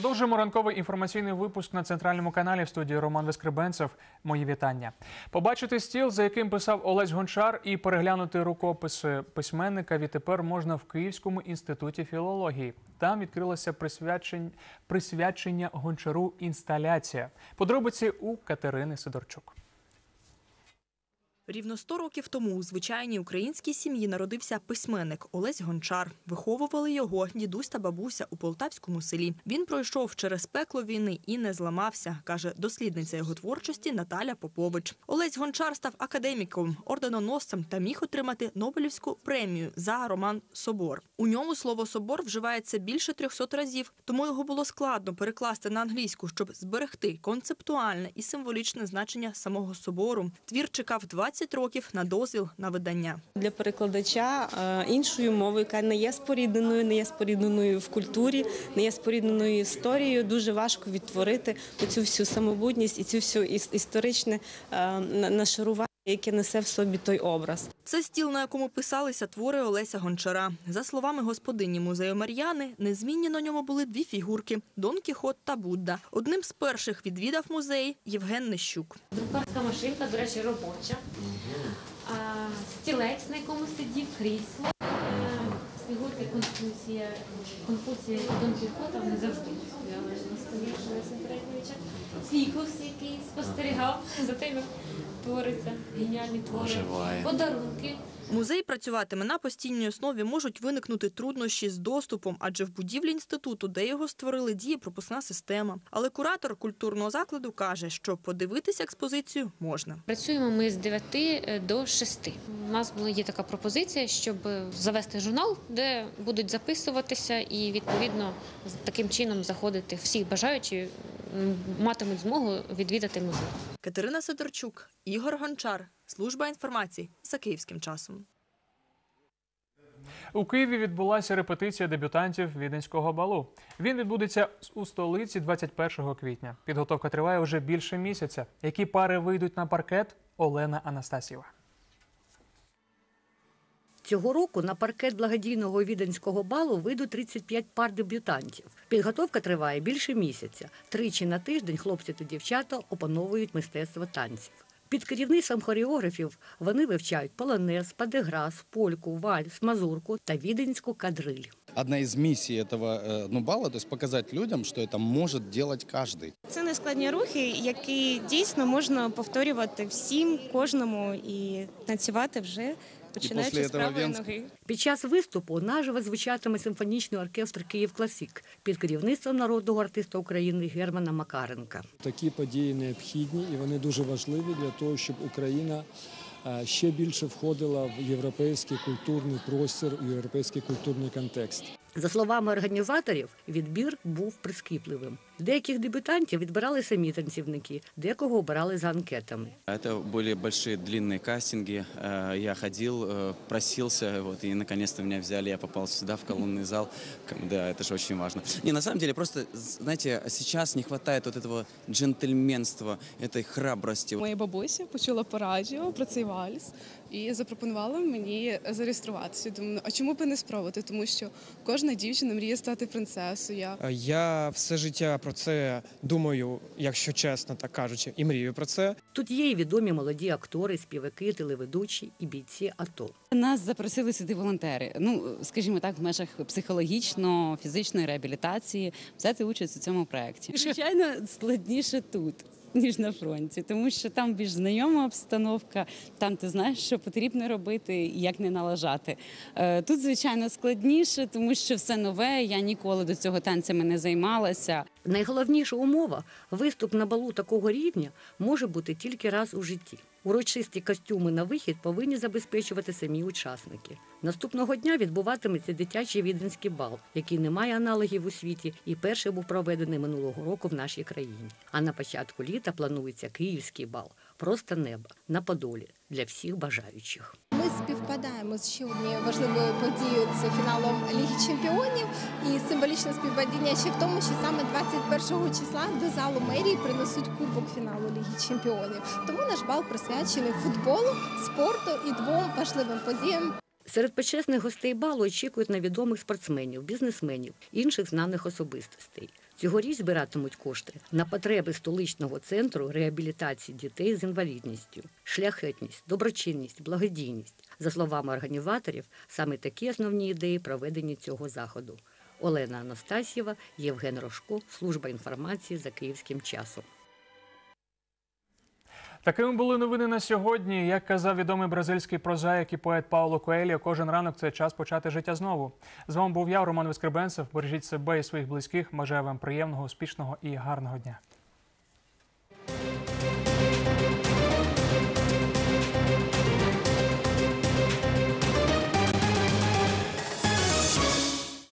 Продовжуємо ранковий інформаційний випуск на центральному каналі в студії Роман Вескребенцев. Мої вітання. Побачити стіл, за яким писав Олесь Гончар, і переглянути рукописи письменника відтепер можна в Київському інституті філології. Там відкрилося присвячення, присвячення гончару інсталяція. Подробиці у Катерини Сидорчук. Рівно 100 років тому у звичайній українській сім'ї народився письменник Олесь Гончар. Виховували його дідусь та бабуся у полтавському селі. Він пройшов через пекло війни і не зламався, каже дослідниця його творчості Наталя Попович. Олесь Гончар став академіком, орденоносцем та міг отримати Нобелівську премію за роман Собор. У ньому слово собор вживається більше 300 разів, тому його було складно перекласти на англійську, щоб зберегти концептуальне і символічне значення самого собору. Твір чекав 20 років на дозвіл на видання. для перекладача е, іншою мовою, яка не є спорідненою, не є спорідненою в культурі, не є спорідненою історією. Дуже важко відтворити цю всю самобутність і цю всю іс- історичне е, нашарування, яке несе в собі той образ. Це стіл, на якому писалися твори Олеся Гончара. За словами господині музею Мар'яни, незмінні на ньому були дві фігурки Дон Кіхот та Будда. Одним з перших відвідав музей Євген Нещук. Друкарська машинка, до речі, робоча. Стілець, на якому сидів крісло. Конфуція і Дон Кіхота вони завжди стояли на столі Олеся. Фікус, який спостерігав за тим, як твориться геніальні твори. Подарунки. Музей працюватиме на постійній основі. Можуть виникнути труднощі з доступом, адже в будівлі інституту, де його створили, діє пропускна система. Але куратор культурного закладу каже, що подивитися експозицію можна. Працюємо ми з 9 до 6. У нас була є така пропозиція, щоб завести журнал, де будуть записуватися, і відповідно таким чином заходити всі бажаючі матимуть змогу відвідати музей. Катерина Сидорчук, Ігор Гончар, служба інформації за київським часом. У Києві відбулася репетиція дебютантів віденського балу. Він відбудеться у столиці 21 квітня. Підготовка триває вже більше місяця. Які пари вийдуть на паркет? Олена Анастасіва. Цього року на паркет благодійного віденського балу вийдуть 35 пар дебютантів. Підготовка триває більше місяця. Тричі на тиждень хлопці та дівчата опановують мистецтво танців. Під керівництвом хореографів вони вивчають полонез, падеграс, польку, вальс, мазурку та віденську кадриль. Одна из миссий этого э, ну, бала, то есть показать людям, что это может делать каждый. Це нескладні рухи, які дійсно можна повторювати всім, кожному і танцювати вже починаючи з правої ноги. Під час виступу наживо звучатиме симфонічний оркестр Київ Класік під керівництвом народного артиста України Германа Макаренка. Такі події необхідні і вони дуже важливі для того, щоб Україна е, ще більше входила в європейський культурний простір, в європейський культурний контекст. За словами організаторів, відбір був прискіпливим. Деяких дебютантів відбирали самі танцівники, декого обирали за анкетами. Это были большие длинные кастинги. Э, Я ходил, э, просился, вот, и наконец-то меня взяли. Я попал сюда, в колонный зал. К- Да, это же очень важно. Не, на самом деле, просто, знаете, сейчас не хватает вот этого джентльменства, этой храбрости. Моя бабуся почула по радіо про цей вальс і запропонувала мені зареєструватися. Думаю, а чому б і не спробувати? Тому що кожна дівчина мріє стати принцесою. Я Я все життя про це думаю, якщо чесно, так кажучи, і мрію про це. Тут є і відомі молоді актори, співаки, телеведучі і бійці АТО. Нас запросили сюди волонтери. Ну, скажімо так, в межах психологічно-фізичної реабілітації взяти участь у цьому проєкті. Звичайно, складніше тут. Ніж на фронті, тому що там більш знайома обстановка, там ти знаєш, що потрібно робити і як не налажати. Е, Тут, звичайно, складніше, тому що все нове. Я ніколи до цього танцями не займалася. Найголовніша умова виступ на балу такого рівня може бути тільки раз у житті. Урочисті костюми на вихід повинні забезпечувати самі учасники. Наступного дня відбуватиметься дитячий віденський бал, який не має аналогів у світі і перший був проведений минулого року в нашій країні. А на початку літа планується київський бал просто небо на Подолі для всіх бажаючих. Співпадаємо з ще однією важливою подією це фіналом Ліги Чемпіонів. І символічне співпадіння ще в тому, що саме 21 числа до залу мерії принесуть кубок фіналу Ліги Чемпіонів. Тому наш бал присвячений футболу, спорту і двом важливим подіям Серед почесних гостей балу очікують на відомих спортсменів, бізнесменів, інших знаних особистостей. Цьогоріч збиратимуть кошти на потреби столичного центру реабілітації дітей з інвалідністю, шляхетність, доброчинність, благодійність. За словами організаторів, саме такі основні ідеї проведення цього заходу. Олена Анастасьєва, Євген Рожко, служба інформації за київським часом. Такими були новини на сьогодні. Як казав відомий бразильський прозаїк і поет Пауло Коеліо, кожен ранок це час почати життя знову. З вами був я, Роман Вискребенцев. Бережіть себе і своїх близьких. Бажаю вам приємного, успішного і гарного дня.